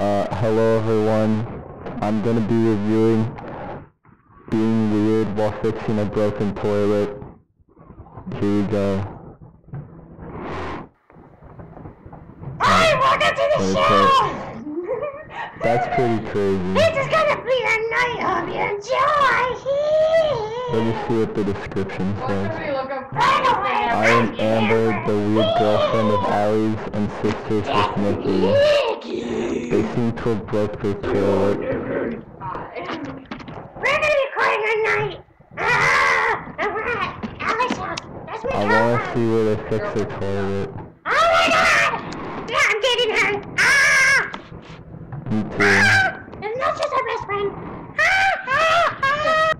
Uh, hello everyone. I'm gonna be reviewing being weird while fixing a broken toilet. Here we go. Hey, welcome to the Okay. show! That's pretty crazy. This is gonna be a night of enjoy! Let me see what the description says. I am Amber, the weird girlfriend of Allie's and sisters with Nikki. They seem to have broke their toilet. We're gonna be crying all night! Ah! And we're at Alice's house. That's my I wanna see where they fix their toilet. Oh my god! Yeah, I'm dating her! Ah! Me too. Ah! And that's just her best friend! Ah! Ah! Ah!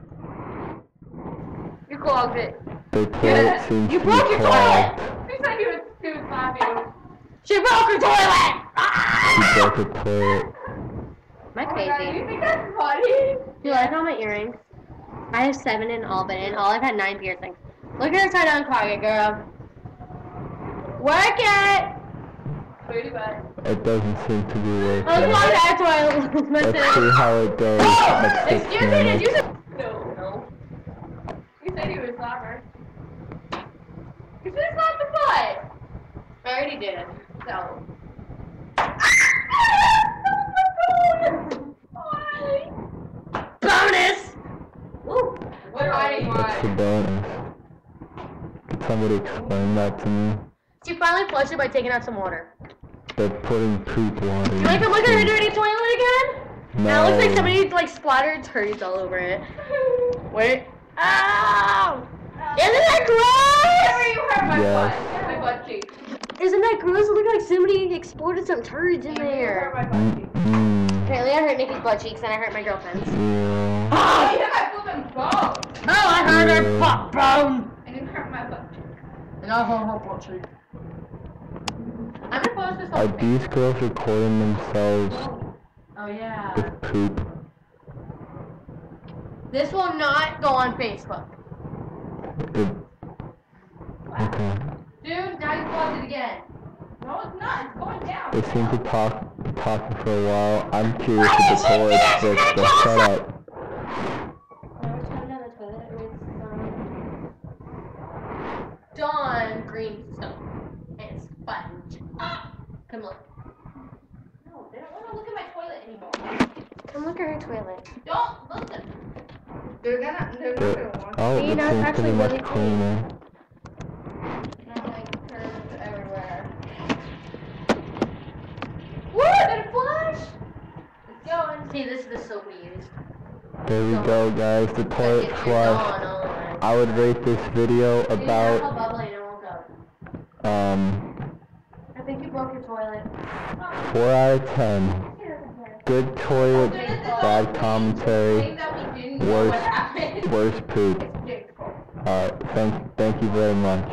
You clogged it. Their toilet seems You to be broke your clogged. He said he was, he was. She broke her toilet! She broke her toilet. Am I Oh my God, you think that's funny? Do I like all my earrings? I have seven in all, but in all I've had nine piercings. Look at her tie down closet, girl. Work it! Booty butt. It doesn't seem to be working Let's working. walk that toilet. Let's That's see it. how it goes. at Excuse me, did you minutes. say? No, no. You said he was slapper. You should have slapped the butt. I already did. So. What are you What's the bonus? Could somebody explain that to me? She finally flushed it by taking out some water. They're putting poop water. You want to come look at her dirty toilet again? No. Now it looks like somebody like splattered turds all over it. Wait. Ow! Isn't that Where gross? you hurt my Yes. butt? My butt cheek. Isn't that gross? It looked like somebody exploded some turds in You hurt there. My butt cheek. Apparently I hurt Nikki's butt cheeks and I hurt my girlfriend's. yeah. Oh, you hit my flipping bone. Oh, I hurt Yeah. her butt bone. And you hurt my butt cheek. And I hurt her butt cheek. I'm gonna post this Are on these girls recording themselves Oh yeah. with poop? This will not go on Facebook. It, okay. Dude, now you closed it again. No, it's not. It's going down. They seem to talk be talking for a while. I'm curious if the toilet's fixed, but shut up. Dawn Greenstone and Sponge. Come look. No, they don't want to look at my toilet anymore. Come look at her toilet. Don't look listen. They're gonna. They're not gonna want. oh, You it know, it's seems to actually much really clean. cleaner. Not like turds everywhere. Woo! Did it flush? It's going. See, this is the soap we used. There we go, guys. The toilet It's flushed. gone on. I would rate this video about how bubbly and it won't go. um I think you broke your toilet. four out of ten. Good toilet, bad commentary, Things that we didn't know worst worst poop. Alright, Jake's fault. Uh, thank thank you very much.